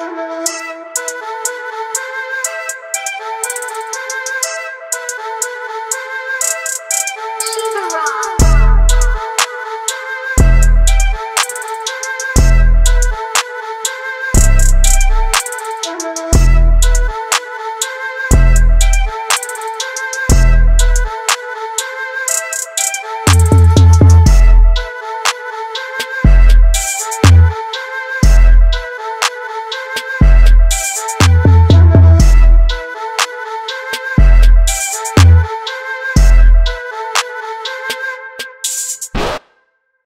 Música